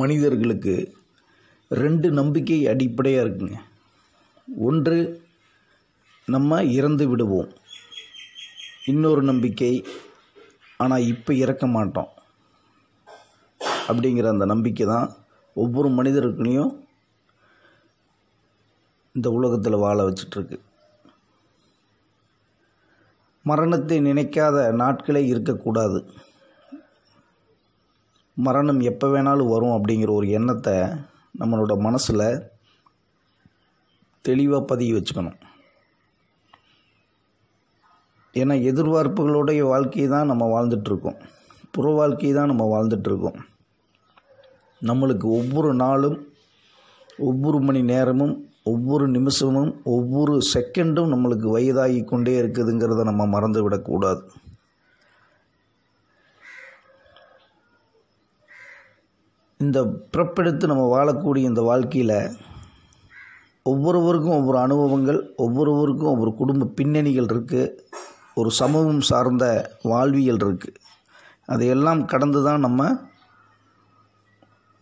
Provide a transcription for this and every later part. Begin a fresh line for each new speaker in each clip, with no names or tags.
மனிதர்களுக்கு ரெண்டு நம்பிக்கை அடிப்படையாக இருக்குங்க. ஒன்று நம்ம இறந்து விடுவோம். இன்னொரு நம்பிக்கை ஆனால் இப்போ இறக்க மாட்டோம். அப்படிங்கிற அந்த நம்பிக்கை தான் ஒவ்வொரு மனிதருக்குனையும் இந்த உலகத்தில் வாழ வச்சிட்ருக்கு. மரணத்தை நினைக்காத நாட்களே இருக்கக்கூடாது. மரணம் எப்போ வேணாலும் வரும் அப்படிங்கிற ஒரு எண்ணத்தை நம்மளோட மனசில் தெளிவாக பதிய வச்சுக்கணும். ஏன்னா எதிர்பார்ப்புகளுடைய வாழ்க்கையை தான் நம்ம வாழ்ந்துட்டுருக்கோம் புற வாழ்க்கையை தான் நம்ம வாழ்ந்துட்டுருக்கோம் நம்மளுக்கு ஒவ்வொரு நாளும் ஒவ்வொரு மணி நேரமும் ஒவ்வொரு நிமிஷமும் ஒவ்வொரு செகண்டும் நம்மளுக்கு வயதாகி கொண்டே இருக்குதுங்கிறத நம்ம மறந்து விடக்கூடாது இந்த பிறப்பெடுத்து நம்ம வாழக்கூடிய இந்த வாழ்க்கையில் ஒவ்வொருவருக்கும் ஒவ்வொரு அனுபவங்கள் ஒவ்வொருவருக்கும் ஒவ்வொரு குடும்ப பின்னணிகள் இருக்குது ஒரு சமூகம் சார்ந்த வாழ்வியல் இருக்குது அதையெல்லாம் கடந்து தான் நம்ம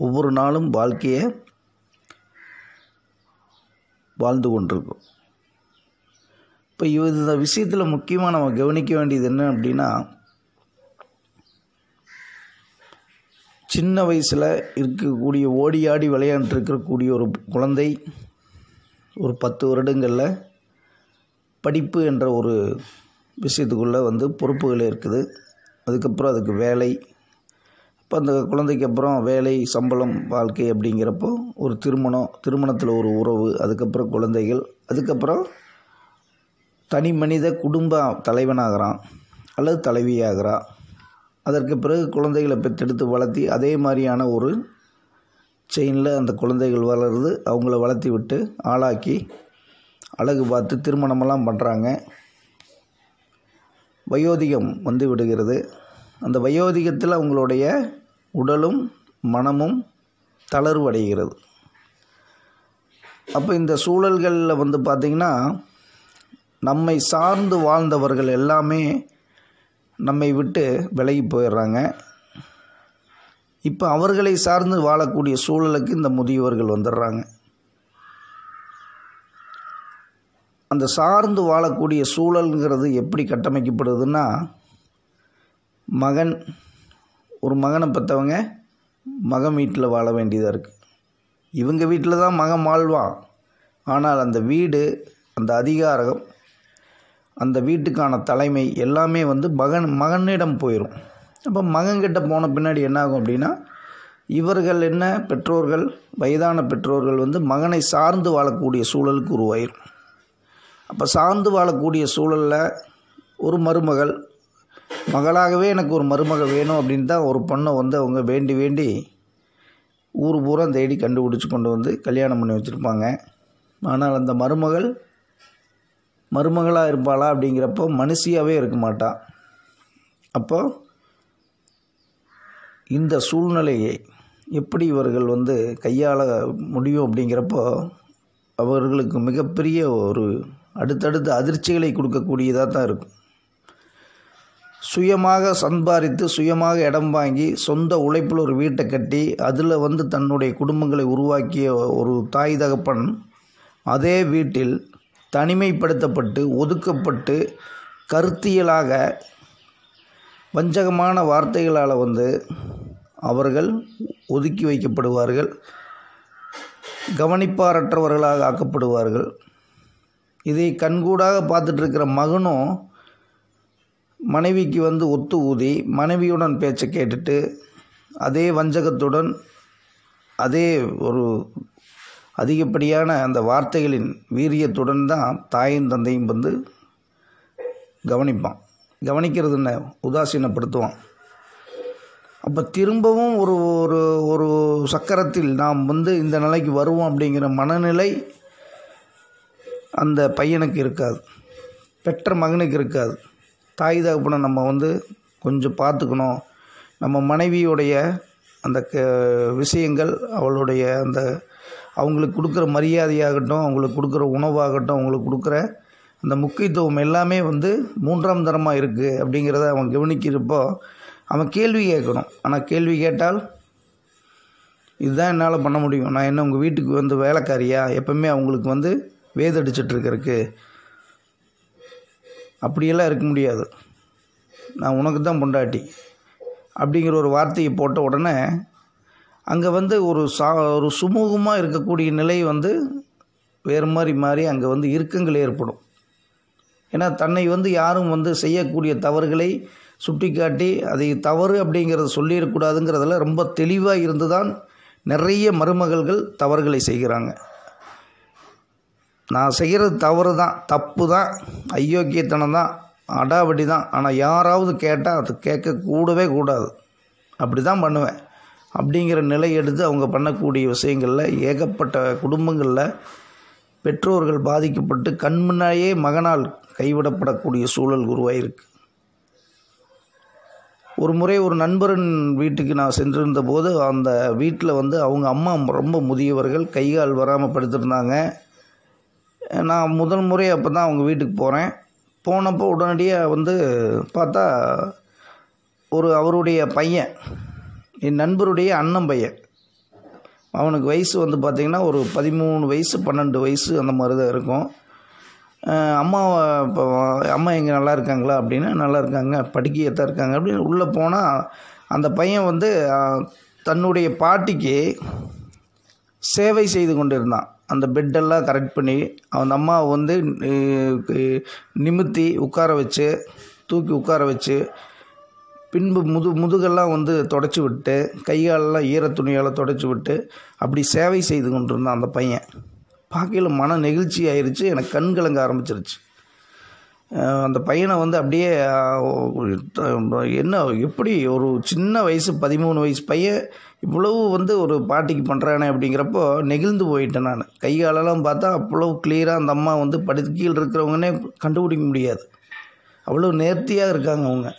ஒவ்வொரு நாளும் வாழ்க்கையை வாழ்ந்து கொண்டிருக்கோம். இப்போ இந்த விஷயத்தில் முக்கியமாக நம்ம கவனிக்க வேண்டியது என்ன அப்படின்னா சின்ன வயசில் இருக்கக்கூடிய ஓடி ஆடி விளையாண்டு இருக்கக்கூடிய ஒரு குழந்தை ஒரு பத்து வருடங்களில் படிப்பு என்ற ஒரு விஷயத்துக்குள்ளே வந்து பொறுப்புகள் இருக்குது. அதுக்கப்புறம் அதுக்கு வேலை. இப்போ அந்த குழந்தைக்கு அப்புறம் வேலை சம்பளம் வாழ்க்கை அப்படிங்கிறப்போ ஒரு திருமணம் திருமணத்தில் ஒரு உறவு அதுக்கப்புறம் குழந்தைகள் அதுக்கப்புறம் தனி மனித குடும்ப தலைவனாகிறான் அல்லது தலைவியாகிறான். அதற்கு பிறகு குழந்தைகளை பெற்றெடுத்து வளர்த்தி அதே மாதிரியான ஒரு செயினில் அந்த குழந்தைகள் வளருது அவங்கள வளர்த்தி விட்டு ஆளாக்கி அழகு பார்த்து திருமணமெல்லாம் பண்ணுறாங்க வயோதிகம் வந்து விடுகிறது. அந்த வயோதிகத்தில் அவங்களுடைய உடலும் மனமும் தளர்வடைகிறது அப்போ இந்த சூழல்களில் வந்து பார்த்திங்கன்னா நம்மை சார்ந்து வாழ்ந்தவர்கள் எல்லாமே நம்மை விட்டு விலகி போயிடுறாங்க. இப்போ அவர்களை சார்ந்து வாழக்கூடிய சூழலுக்கு இந்த முதியவர்கள் வந்துடுறாங்க. அந்த சார்ந்து வாழக்கூடிய சூழல்ங்கிறது எப்படி கட்டமைக்கப்படுதுன்னா மகன் ஒரு மகனை பெற்றவங்க மகன் வீட்டில் வாழ வேண்டியதாக இருக்குது இவங்க வீட்டில் தான் மகன் வாழ்வான். ஆனால் அந்த வீடு அந்த அதிகாரம் அந்த வீட்டுக்கான தலைமை எல்லாமே வந்து மகன் மகனிடம் போயிடும் அப்போ மகன்கிட்ட போன பின்னாடி என்ன ஆகும் அப்படின்னா இவர்கள் என்ன? பெற்றோர்கள் வயதான பெற்றோர்கள் வந்து மகனை சார்ந்து வாழக்கூடிய சூழலுக்கு உருவாயிரும். அப்போ சார்ந்து வாழக்கூடிய சூழலில் ஒரு மருமகள் மகளாகவே எனக்கு ஒரு மருமகள் வேணும் அப்படின்னு தான் ஒரு பொண்ணை வந்து அவங்க வேண்டி வேண்டி ஊர் பூரா தேடி கண்டுபிடிச்சி கொண்டு வந்து கல்யாணம் பண்ணி வச்சுருப்பாங்க. ஆனால் அந்த மருமகள் மருமகளாக இருப்பாளா அப்படிங்கிறப்போ மனுஷியாகவே இருக்க மாட்டா. அப்போ இந்த சூழ்நிலையை எப்படி இவர்கள் வந்து கையாள முடியும் அப்படிங்கிறப்போ அவர்களுக்கு மிகப்பெரிய ஒரு அடுத்தடுத்த அதிர்ச்சிகளை கொடுக்கக்கூடியதாக தான் இருக்கும். சுயமாக சம்பாதித்து சுயமாக இடம் வாங்கி சொந்த உழைப்பில் ஒரு வீட்டை கட்டி அதில் வந்து தன்னுடைய குடும்பங்களை உருவாக்கிய ஒரு தாய் தகப்பன் அதே வீட்டில் தனிமைப்படுத்தப்பட்டு ஒதுக்கப்பட்டு கருத்தியலாக வஞ்சகமான வார்த்தைகளால் வந்து அவர்கள் ஒதுக்கி வைக்கப்படுவார்கள் கவனிப்பாரற்றவர்களாக ஆக்கப்படுவார்கள். இதை கண்கூடாக பார்த்துட்ருக்கிற மகனும் மனைவிக்கு வந்து ஒத்து ஊதி மனைவியுடன் பேச்சை கேட்டுட்டு அதே வஞ்சகத்துடன் அதே ஒரு அதிகப்படியான அந்த வார்த்தைகளின் வீரியத்துடன் தான் தாயும் தந்தையும் வந்து கவனிப்பான். கவனிக்கிறது என்ன? உதாசீனப்படுத்துவான். அப்போ திரும்பவும் ஒரு ஒரு ஒரு சக்கரத்தில் நாம் வந்து இந்த நிலைக்கு வருவோம் அப்படிங்கிற மனநிலை அந்த பையனுக்கு இருக்காது. பெற்ற மகனுக்கு இருக்காது. தாய் தகப்பனை நம்ம வந்து கொஞ்சம் பார்த்துக்கணும். நம்ம மனைவியுடைய அந்த க விஷயங்கள் அவளுடைய அந்த அவங்களுக்கு கொடுக்குற மரியாதையாகட்டும் அவங்களுக்கு கொடுக்குற உணவாகட்டும் அவங்களுக்கு கொடுக்குற அந்த முக்கியத்துவம் எல்லாமே வந்து மூன்றாம் தரமாக இருக்குது அப்படிங்கிறத அவன் கவனிக்கிறப்போ அவன் கேள்வி கேட்கணும். ஆனால் கேள்வி கேட்டால் இதுதான் என்னால் பண்ண முடியும். நான் என்ன உங்கள் வீட்டுக்கு வந்து வேலைக்காரியா? எப்பவுமே அவங்களுக்கு வந்து வேதடிச்சிட்ருக்கிறதுக்கு அப்படியெல்லாம் இருக்க முடியாது. நான் உனக்கு தான் பொண்டாட்டி. அப்படிங்கிற ஒரு வார்த்தையை போட்ட உடனே அங்கே வந்து ஒரு சா ஒரு சுமூகமாக இருக்கக்கூடிய நிலை வந்து வேறு மாதிரி மாறி அங்கே வந்து இறுக்கங்கள் ஏற்படும். ஏன்னா தன்னை வந்து யாரும் வந்து செய்யக்கூடிய தவறுகளை சுட்டிக்காட்டி அதை தவறு அப்படிங்கிறத சொல்லிடக்கூடாதுங்கிறதுல ரொம்ப தெளிவாக இருந்து தான் நிறைய மருமகள்கள் தவறுகளை செய்கிறாங்க. நான் செய்கிறது தவறு தான் தப்பு தான் அயோக்கியத்தனம் தான் அடாவடி தான் ஆனால் யாராவது கேட்டால் அது கேட்க கூடவே கூடாது. அப்படி தான் பண்ணுவேன். அப்படிங்கிற நிலை எடுத்து அவங்க பண்ணக்கூடிய விஷயங்களில் ஏகப்பட்ட குடும்பங்களில் பெற்றோர்கள் பாதிக்கப்பட்டு கண்முன்னாயே மகனால் கைவிடப்படக்கூடிய சூழல் உருவாயிருக்கு. ஒரு முறை ஒரு நண்பரின் வீட்டுக்கு நான் சென்றிருந்த போது அந்த வீட்டில் வந்து அவங்க அம்மா ரொம்ப முதியவர்கள் கை கால் வராமல் படுத்திருந்தாங்க. நான் முதல் முறை அப்போ தான் அவங்க வீட்டுக்கு போகிறேன் போனப்போ உடனடியாக வந்து பார்த்தா ஒரு அவருடைய பையன் என் நண்பருடைய அண்ணன் பையன். அவனுக்கு வயசு வந்து பார்த்திங்கன்னா ஒரு பதிமூணு வயசு பன்னெண்டு வயசு அந்த மாதிரி தான் இருக்கும். அம்மாவை அம்மா இப்போ அம்மா எங்கே நல்லா இருக்காங்களா அப்படின்னு நல்லா இருக்காங்க படிக்கையத்தான் இருக்காங்க அப்படின்னு உள்ளே போனால் அந்த பையன் வந்து தன்னுடைய பாட்டிக்கு சேவை செய்து கொண்டிருந்தான். அந்த பெட்டெல்லாம் கரெக்ட் பண்ணி அந்த அம்மாவை வந்து நிமித்தி உட்கார வச்சு தூக்கி உட்கார வச்சு பின்பு முது முதுகெல்லாம் வந்து தொடச்சி விட்டு கைகாலெல்லாம் ஈர துணியால் தொடச்சி விட்டு அப்படி சேவை செய்து கொண்டிருந்தான் அந்த பையன். பார்க்கையில் மன நெகிழ்ச்சி ஆயிடுச்சு எனக்கு கண் கலங்க ஆரம்பிச்சிருச்சு. அந்த பையனை வந்து அப்படியே என்ன எப்படி ஒரு சின்ன வயசு பதிமூணு வயசு பையன் இவ்வளவு வந்து ஒரு பாட்டிக்கு பண்ணுறானே அப்படிங்கிறப்போ நெகிழ்ந்து போயிட்டேன் நான். கை காலெல்லாம் பார்த்தா அவ்வளவு கிளியராக அந்த அம்மா வந்து படுக்கையில் இருக்கிறவங்கன்னே கண்டுபிடிக்க முடியாது. அவ்வளோ நேர்த்தியாக இருக்காங்க அவங்க.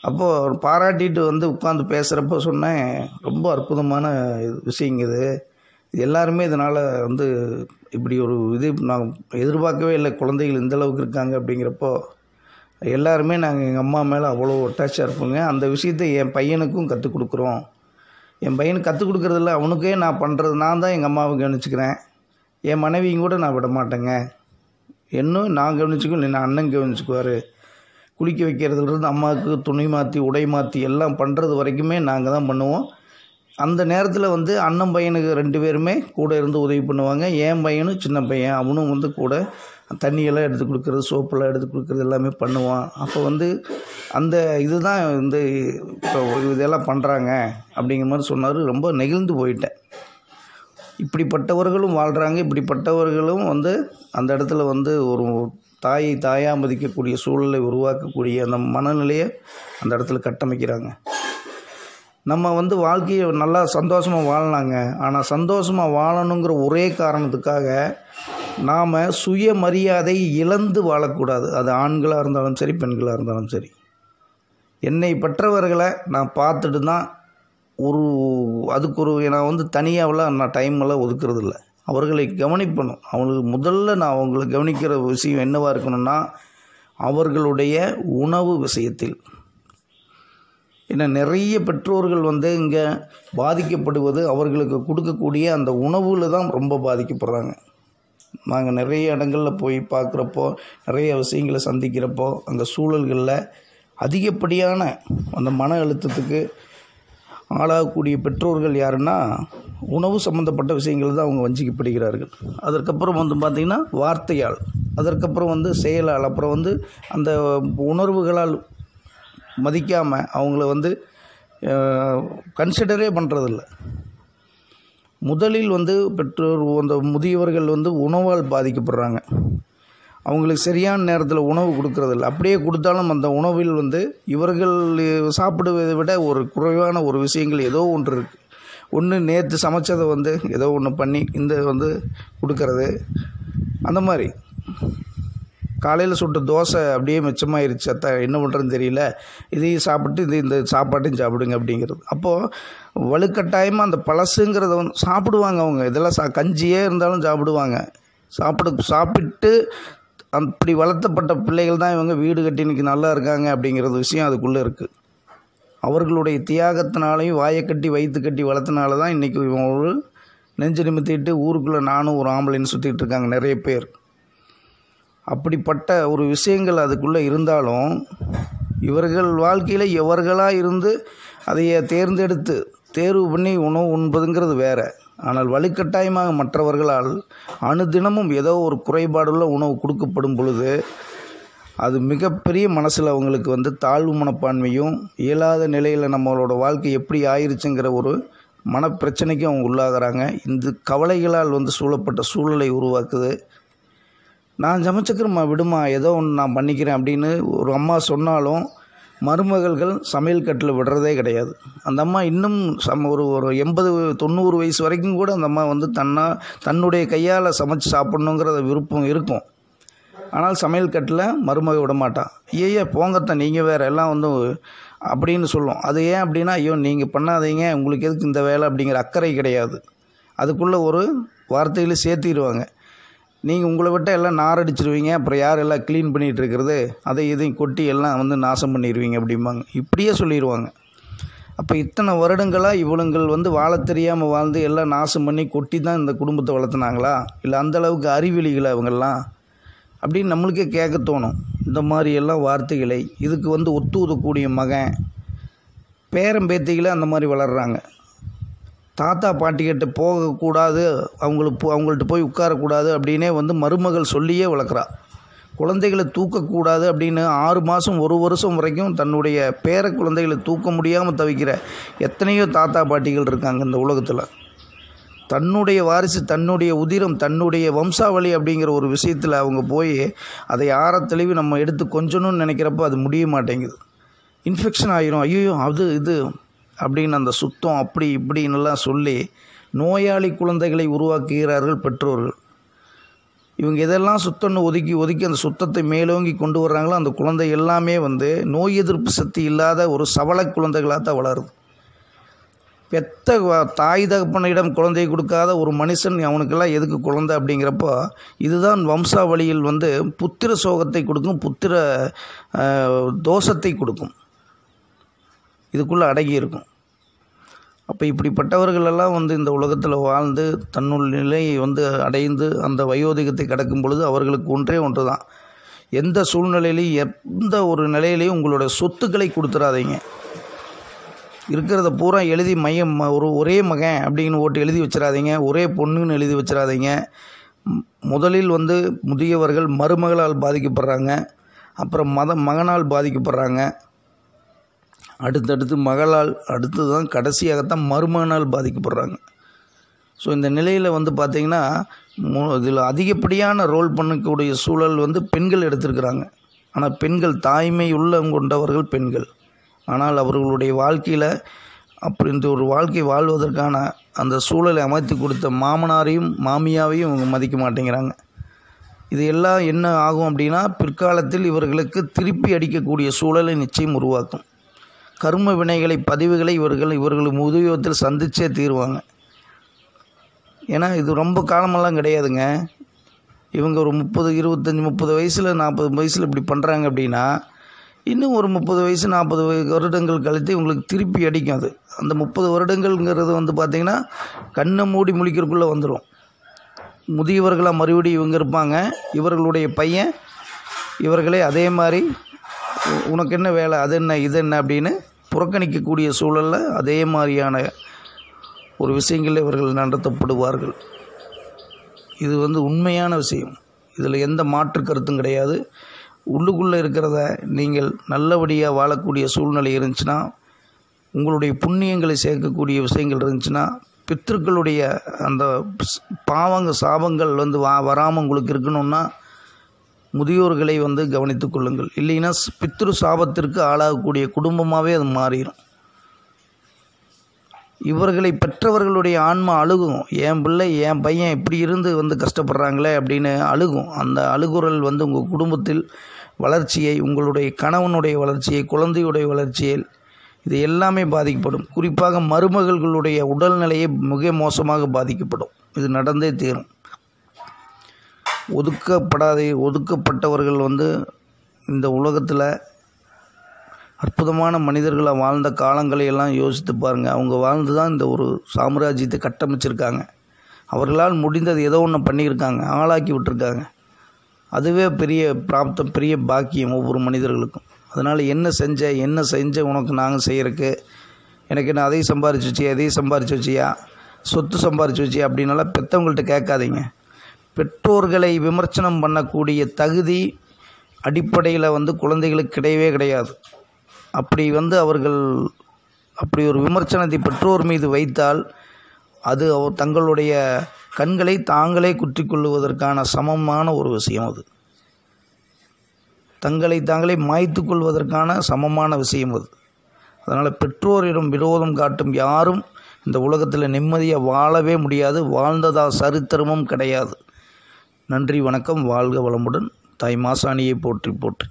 அப்போது பாராட்டிட்டு வந்து உட்காந்து பேசுகிறப்போ சொன்னேன் ரொம்ப அற்புதமான இது- விஷயங்க இது. எல்லாருமே இதனால் வந்து இப்படி ஒரு இது நான் எதிர்பார்க்கவே இல்லை குழந்தைகள் இந்த அளவுக்கு இருக்காங்க அப்படிங்கிறப்போ எல்லாருமே நாங்கள் எங்கள் அம்மா மேலே அவ்வளோ அட்டாச்சாக இருப்போங்க. அந்த விஷயத்தை என் பையனுக்கும் கற்றுக் கொடுக்குறோம். என் பையனுக்கு கற்றுக் கொடுக்குறதில்ல அவனுக்கே நான் பண்ணுறது நான் தான் எங்கள் அம்மாவை கவனிச்சுக்கிறேன். என் மனைவியும் கூட நான் விட மாட்டேங்க இன்னும் நான் கவனிச்சுக்கோ இல்லை அண்ணன் கவனிச்சுக்குவார். குளிக்க வைக்கிறதுலேருந்து அம்மாவுக்கு துணி மாற்றி உடை மாற்றி எல்லாம் பண்ணுறது வரைக்குமே நாங்கள் தான் பண்ணுவோம். அந்த நேரத்தில் வந்து அண்ணன் பையனுக்கு ரெண்டு பேருமே கூட இருந்து உதவி பண்ணுவாங்க. என் பையனும் சின்ன பையன் அவனும் வந்து கூட தண்ணியெல்லாம் எடுத்து கொடுக்குறது சோப்பெல்லாம் எடுத்து கொடுக்குறது எல்லாமே பண்ணுவான். அப்போ வந்து அந்த இதுதான் இந்த இப்போ இதெல்லாம் பண்ணுறாங்க அப்படிங்கிற மாதிரி சொன்னார். ரொம்ப நெகிழ்ந்து போயிட்டேன். இப்படிப்பட்டவர்களும் வாழ்கிறாங்க இப்படிப்பட்டவர்களும் வந்து அந்த இடத்துல வந்து ஒரு தாயை தாயாக மதிக்கக்கூடிய சூழலை உருவாக்கக்கூடிய அந்த மனநிலையை அந்த இடத்துல கட்டமைக்கிறாங்க. நம்ம வந்து வாழ்க்கையை நல்லா சந்தோஷமாக வாழலாங்க. ஆனால் சந்தோஷமாக வாழணுங்கிற ஒரே காரணத்துக்காக நாம் சுயமரியாதை இழந்து வாழக்கூடாது. அது ஆண்களாக இருந்தாலும் சரி பெண்களாக இருந்தாலும் சரி. என்னை பெற்றவர்களை நான் பார்த்துட்டு தான் ஒரு அதுக்கு ஒரு நான் வந்து தனியாகலாம் நான் டைம் எல்லாம் இல்லை அவர்களை கவனிப்பணும். அவங்களுக்கு முதல்ல நான் அவங்களை கவனிக்கிற விஷயம் என்னவாக இருக்கணும்னா அவர்களுடைய உணவு விஷயத்தில். ஏன்னா நிறைய பெற்றோர்கள் வந்து இங்கே பாதிக்கப்படுவது அவர்களுக்கு கொடுக்கக்கூடிய அந்த உணவில் தான் ரொம்ப பாதிக்கப்படுறாங்க. நாங்கள் நிறைய இடங்களில் போய் பார்க்குறப்போ நிறைய விஷயங்களை சந்திக்கிறப்போ அந்த சூழல்களில் அதிகப்படியான அந்த மன அழுத்தத்துக்கு ஆளாகக்கூடிய பெற்றோர்கள் யாருன்னா உணவு சம்மந்தப்பட்ட விஷயங்கள் தான் அவங்க வஞ்சிக்கப்படுகிறார்கள். அதற்கப்புறம் வந்து பார்த்திங்கன்னா வார்த்தையால். அதற்கப்புறம் வந்து செயலால். அப்புறம் வந்து அந்த உணர்வுகளால் மதிக்காமல் அவங்கள வந்து கன்சிடரே பண்ணுறதில்ல முதலில் வந்து பெற்றோர் அந்த முதியவர்கள் வந்து உணவால் பாதிக்கப்படுறாங்க. அவங்களுக்கு சரியான நேரத்தில் உணவு கொடுக்கறதில்ல. அப்படியே கொடுத்தாலும் அந்த உணவில் வந்து இவர்கள் சாப்பிடுவதை விட ஒரு குறைவான ஒரு விஷயங்கள் ஏதோ ஒன்று இருக்குது ஒன்று நேற்று சமைச்சதை வந்து ஏதோ ஒன்று பண்ணி இந்த வந்து கொடுக்கறது. அந்த மாதிரி. காலையில் சுட்ட தோசை அப்படியே மிச்சமாயிருச்சு. அத்தா என்ன பண்ணுறதுன்னு தெரியல. இதையும் சாப்பிட்டு இது இந்த சாப்பாட்டையும் சாப்பிடுங்க அப்படிங்கிறது. அப்போது வலுக்கட்டாயமாக அந்த பழசுங்கிறத வந்து சாப்பிடுவாங்க அவங்க. இதெல்லாம் சா கஞ்சியே இருந்தாலும் சாப்பிடுவாங்க. சாப்பிட சாப்பிட்டு அப்படி வளர்த்தப்பட்ட பிள்ளைகள் தான் இவங்க வீடு கட்டி இன்னைக்கு நல்லா இருக்காங்க அப்படிங்கிறது விஷயம் அதுக்குள்ளே இருக்குது அவர்களுடைய தியாகத்தினாலையும் வாயை கட்டி வயிற்று கட்டி வளர்த்தனால தான் இன்றைக்கி இவங்க ஒரு நெஞ்சு நிமித்திட்டு ஊருக்குள்ளே நானும் ஒரு ஆம்பளைன்னு சுற்றிட்டு இருக்காங்க நிறைய பேர். அப்படிப்பட்ட ஒரு விஷயங்கள் அதுக்குள்ளே இருந்தாலும் இவர்கள் வாழ்க்கையில் எவர்களாக இருந்து அதைய தேர்ந்தெடுத்து தேர்வு பண்ணி உணவு உண்பதுங்கிறது வேறு. ஆனால் வலுக்கட்டாயமாக மற்றவர்களால் அணுதினமும் ஏதோ ஒரு குறைபாடுள்ள உணவு கொடுக்கப்படும் பொழுது அது மிகப்பெரிய மனசில் அவங்களுக்கு வந்து தாழ்வு மனப்பான்மையும் இயலாத நிலையில் நம்மளோட வாழ்க்கை எப்படி ஆயிருச்சுங்கிற ஒரு மனப்பிரச்சனைக்கும் அவங்க உள்ளாகிறாங்க. இந்த கவலைகளால் வந்து சூழப்பட்ட சூழலை உருவாக்குது. நான் சமைச்சுக்கிறேம்மா விடுமா ஏதோ ஒன்று நான் பண்ணிக்கிறேன் அப்படின்னு ஒரு அம்மா சொன்னாலும் மருமகள்கள் சமையல் கட்டில் விடுறதே கிடையாது. அந்த அம்மா இன்னும் சம ஒரு ஒரு எண்பது தொண்ணூறு வயசு வரைக்கும் கூட அந்த அம்மா வந்து தன்னா தன்னுடைய கையால் சமைச்சு சாப்பிட்ணுங்கிற விருப்பம் இருக்கும். ஆனால் சமையல் கட்டில் மருமக விட மாட்டான் ஐயோ போங்கத்த நீங்கள் வேறு எல்லாம் வந்து அப்படின்னு சொல்லும். அது ஏன் அப்படின்னா ஐயோ நீங்கள் பண்ணாதீங்க உங்களுக்கு எதுக்கு இந்த வேலை? அப்படிங்கிற அக்கறை கிடையாது. அதுக்குள்ளே ஒரு வார்த்தைகளை சேர்த்திடுவாங்க. நீங்கள் உங்களை விட்டால் எல்லாம் நார் அடிச்சிருவீங்க அப்புறம் யார் எல்லாம் க்ளீன் பண்ணிகிட்டு இருக்கிறது அதை இதையும் கொட்டி எல்லாம் வந்து நாசம் பண்ணிடுவீங்க அப்படிம்பாங்க. இப்படியே சொல்லிடுவாங்க அப்போ இத்தனை வருடங்களாக இவளுங்கள் வந்து வாழ தெரியாமல் வாழ்ந்து எல்லாம் நாசம் பண்ணி கொட்டி தான் இந்த குடும்பத்தை வளர்த்துனாங்களா? இல்லை அந்தளவுக்கு அறிவெளிகளை அவங்கெல்லாம்? அப்படின்னு நம்மளுக்கே கேட்க தோணும். இந்த மாதிரி எல்லாம் வார்த்தைகளை. இதுக்கு வந்து ஒத்து உதக்கூடிய மகன். பேரம்பேத்திகளை அந்த மாதிரி வளர்கிறாங்க தாத்தா பாட்டிக்கிட்ட போகக்கூடாது அவங்களுக்கு அவங்கள்ட்ட போய் உட்காரக்கூடாது அப்படின்னே வந்து மருமகள் சொல்லியே வளர்க்குறா. குழந்தைகளை தூக்கக்கூடாது அப்படின்னு ஆறு மாதம் ஒரு வருஷம் வரைக்கும் தன்னுடைய பேர குழந்தைகளை தூக்க முடியாமல் தவிக்கிற எத்தனையோ தாத்தா பாட்டிகள் இருக்காங்க இந்த உலகத்தில். தன்னுடைய வாரிசு தன்னுடைய உதிரம் தன்னுடைய வம்சாவளி அப்படிங்கிற ஒரு விஷயத்தில் அவங்க போய் அதை ஆற தெளிவு நம்ம எடுத்து கொஞ்சணும்னு நினைக்கிறப்போ அது முடிய மாட்டேங்குது. இன்ஃபெக்ஷன் ஆயிரும். ஐயோ அது இது அப்படின்னு அந்த சுத்தம் அப்படி இப்படின்னுலாம் சொல்லி நோயாளி குழந்தைகளை உருவாக்குகிறார்கள் பெற்றோர்கள். இவங்க எதெல்லாம் சுத்தம்னு ஒதுக்கி ஒதுக்கி அந்த சுத்தத்தை மேலோங்கி கொண்டு வர்றாங்களோ அந்த குழந்தை எல்லாமே வந்து நோய் எதிர்ப்பு சக்தி இல்லாத ஒரு சவள குழந்தைகளாக தான் வளருது. பெத்த தாய் தகப்பனிடம் குழந்தையை கொடுக்காத ஒரு மனுஷன் அவனுக்கெல்லாம் எதுக்கு குழந்தை அப்படிங்கிறப்போ இதுதான் வம்சாவளியில் வந்து புத்திர சோகத்தை கொடுக்கும் புத்திர தோஷத்தை கொடுக்கும். இதுக்குள்ளே அடங்கி இருக்கும். அப்போ இப்படிப்பட்டவர்களெல்லாம் வந்து இந்த உலகத்தில் வாழ்ந்து தன்னுள் நிலையை வந்து அடைந்து அந்த வயோதிகத்தை கடக்கும் பொழுது அவர்களுக்கு ஒன்றே ஒன்று தான் எந்த சூழ்நிலையிலையும் எந்த ஒரு நிலையிலையும் உங்களோட சொத்துக்களை கொடுத்துடாதீங்க இருக்கிறத பூரா எழுதி மையம் ம- ஒரு ஒரே மகன் அப்படின்னு ஓட்டு எழுதி வச்சிடாதீங்க ஒரே பொண்ணுன்னு எழுதி வச்சிடாதீங்க முதலில் வந்து முதியவர்கள் மருமகளால் பாதிக்கப்படுறாங்க. அப்புறம் மத மகனால் பாதிக்கப்படுறாங்க. அடுத்தடுத்து மகளால் அடுத்து தான் கடைசியாகத்தான் மருமகனால் பாதிக்கப்படுறாங்க. ஸோ இந்த நிலையில் வந்து பார்த்திங்கன்னா இதில் அதிகப்படியான ரோல் பண்ணக்கூடிய சூழல் வந்து பெண்கள் எடுத்திருக்கிறாங்க. ஆனால் பெண்கள் தாய்மை உள்ளம் கொண்டவர்கள் பெண்கள். ஆனால் அவர்களுடைய வாழ்க்கையில் அப்படி இந்த ஒரு வாழ்க்கை வாழ்வதற்கான அந்த சூழலை அமைத்து கொடுத்த மாமனாரையும் மாமியாவையும் இவங்க மதிக்க மாட்டேங்கிறாங்க. இது எல்லாம் என்ன ஆகும் அப்படின்னா பிற்காலத்தில் இவர்களுக்கு திருப்பி அடிக்கக்கூடிய சூழலை நிச்சயம் உருவாக்கும். கர்ம வினைகளை பதிவுகளை இவர்கள் இவர்கள் முதுயோகத்தில் சந்திச்சே தீருவாங்க. ஏன்னா இது ரொம்ப காலமெல்லாம் கிடையாதுங்க. இவங்க ஒரு முப்பது இருபத்தஞ்சி முப்பது வயசில் நாற்பது வயசில் இப்படி பண்ணுறாங்க அப்படின்னா இன்னும் ஒரு முப்பது வயசு நாற்பது வருடங்கள் கழித்து இவங்களுக்கு திருப்பி அடிக்கும் அது. அந்த முப்பது வருடங்கள்ங்கிறது வந்து பார்த்திங்கன்னா கண்ணை மூடி முழிக்கிறதுக்குள்ளே வந்துடும் முதியவர்களாக மறுபடியும் இவங்க இருப்பாங்க. இவர்களுடைய பையன் இவர்களே அதே மாதிரி உனக்கு என்ன வேலை அது என்ன இது என்ன அப்படின்னு புறக்கணிக்கக்கூடிய சூழலில் அதே மாதிரியான ஒரு விஷயங்களில் இவர்கள் நடத்தப்படுவார்கள். இது வந்து உண்மையான விஷயம். இதில் எந்த மாற்று கருத்தும் கிடையாது. உள்ளுக்குள்ளே இருக்கிறத நீங்கள் நல்லபடியாக வாழக்கூடிய சூழ்நிலை இருந்துச்சுன்னா உங்களுடைய புண்ணியங்களை சேர்க்கக்கூடிய விஷயங்கள் இருந்துச்சுன்னா பித்திருக்களுடைய அந்த பாவங்க சாபங்கள் வந்து வா வராமல் உங்களுக்கு இருக்கணும்னா முதியோர்களை வந்து கவனித்துக் கொள்ளுங்கள். இல்லைன்னா ஸ்- பித்ரு சாபத்திற்கு ஆளாகக்கூடிய குடும்பமாகவே அது மாறிடும் இவர்களை பெற்றவர்களுடைய ஆன்மா அழுகும். என் பிள்ளை என் பையன் இப்படி இருந்து வந்து கஷ்டப்படுறாங்களே அப்படின்னு அழுகும். அந்த அழுகுரல் வந்து உங்கள் குடும்பத்தில் வளர்ச்சியை உங்களுடைய கணவனுடைய வளர்ச்சியை குழந்தையுடைய வளர்ச்சியில் இது எல்லாமே பாதிக்கப்படும். குறிப்பாக மருமகள்களுடைய உடல்நிலையை மிக மோசமாக பாதிக்கப்படும். இது நடந்தே தீரும். ஒதுக்கப்படாத ஒதுக்கப்பட்டவர்கள் வந்து இந்த உலகத்தில் அற்புதமான மனிதர்களாக வாழ்ந்த காலங்களை எல்லாம் யோசித்து பாருங்கள் அவங்க வாழ்ந்து தான் இந்த ஒரு சாம்ராஜ்யத்தை கட்டமைச்சிருக்காங்க. அவர்களால் முடிந்தது ஏதோ ஒன்று பண்ணியிருக்காங்க ஆளாக்கி விட்டுருக்காங்க. அதுவே பெரிய பிராப்தம் பெரிய பாக்கியம் ஒவ்வொரு மனிதர்களுக்கும். அதனால் என்ன செஞ்ச என்ன செஞ்ச உனக்கு நாங்கள் செய்கிறக்கு எனக்கு என்ன அதையும் சம்பாரிச்சு வச்சியா இதையும் சம்பாரிச்சு வச்சியா? சொத்து சம்பாரிச்சு வச்சியா? அப்படின்னால பெற்றவங்கள்ட்ட கேட்காதீங்க. பெற்றோர்களை விமர்சனம் பண்ணக்கூடிய தகுதி அடிப்படையில் வந்து குழந்தைகளுக்கு கிடையவே கிடையாது. அப்படி வந்து அவர்கள் அப்படி ஒரு விமர்சனத்தை பெற்றோர் மீது வைத்தால் அது அவர் தங்களுடைய கண்களை தாங்களே குற்றிக்கொள்வதற்கான சமமான ஒரு விஷயம் அது. தங்களை தாங்களே மாய்த்து கொள்வதற்கான சமமான விஷயம் அது. அதனால் பெற்றோரிடம் விரோதம் காட்டும் யாரும் இந்த உலகத்தில் நிம்மதியாக வாழவே முடியாது. வாழ்ந்ததா சரித்திரமும் கிடையாது. நன்றி வணக்கம் வாழ்க வளமுடன் தாய் மாசாணியை போற்றி போற்றி.